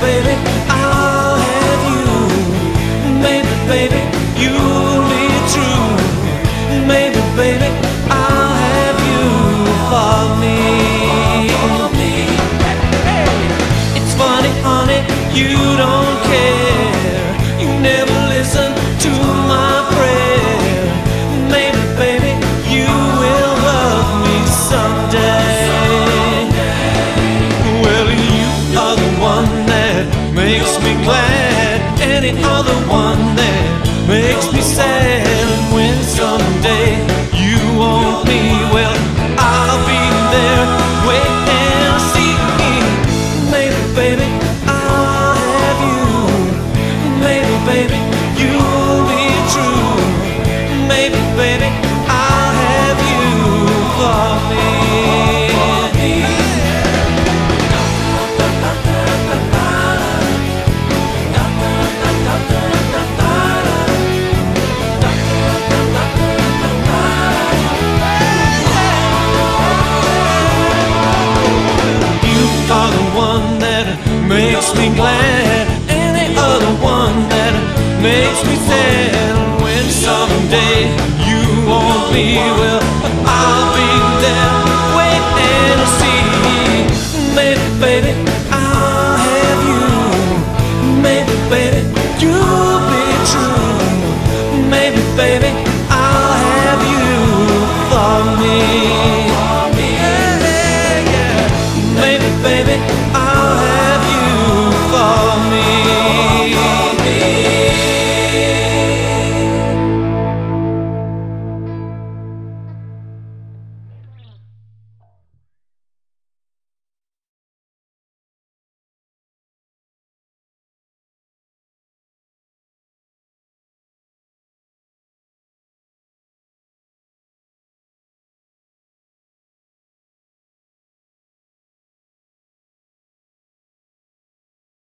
baby, I'll have you. Maybe, baby, you'll be true. Maybe, baby. makes me glad. Any other one that makes me sad. something glad. Any other one that makes me sad. When someday you want me Well, I'll be there. Wait and see. Maybe, baby, I'll have you. Maybe, baby, you'll be true. Maybe, baby, I'll have you. For me. Yeah, yeah. Maybe, baby